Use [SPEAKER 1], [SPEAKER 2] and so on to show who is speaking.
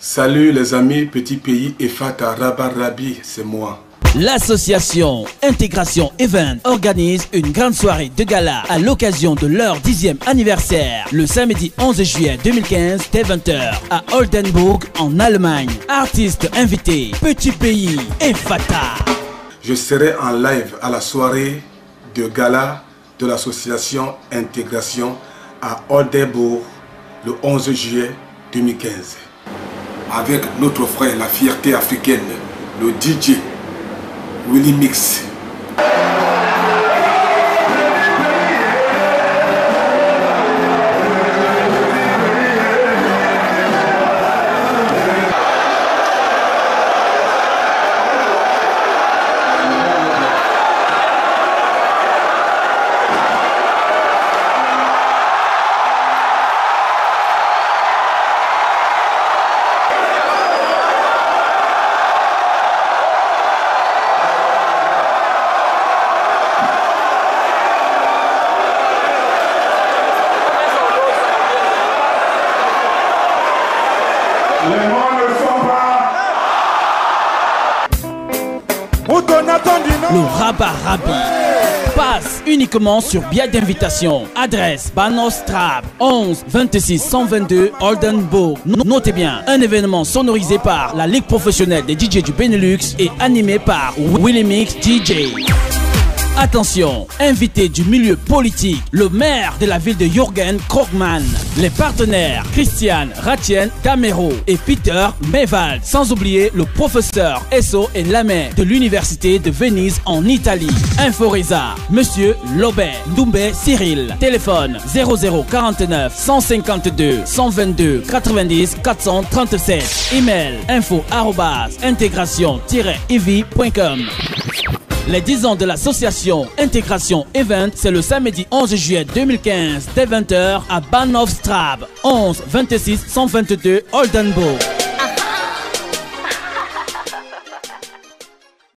[SPEAKER 1] Salut les amis, petit pays Efata Rabarabi, c'est moi.
[SPEAKER 2] L'association Intégration Event organise une grande soirée de gala à l'occasion de leur dixième anniversaire le samedi 11 juillet 2015 dès 20h à Oldenburg en Allemagne. Artistes invités, Petit Pays et Fata.
[SPEAKER 1] Je serai en live à la soirée de gala de l'association Intégration à Oldenburg le 11 juillet 2015. Avec notre frère, la fierté africaine, le DJ Willy Mix.
[SPEAKER 2] Le Rabat Rabi passe uniquement sur biais d'invitation. Adresse Banostrab 11 26 122 Oldenburg. Notez bien, un événement sonorisé par la Ligue professionnelle des DJ du Benelux et animé par Willy Mix DJ. Attention, invité du milieu politique, le maire de la ville de Jürgen Krogman, les partenaires Christian Ratien Camero et Peter Mevald, sans oublier le professeur Esso et Lamé de l'université de Venise en Italie. Inforisa, Monsieur Lobet Doumbé Cyril, téléphone 0049 152 122 90 437, email info intégration-ivi.com. Les 10 ans de l'association Intégration Event, c'est le samedi 11 juillet 2015 dès 20h à Bahnhofstrabe 11 26 122 Oldenburg.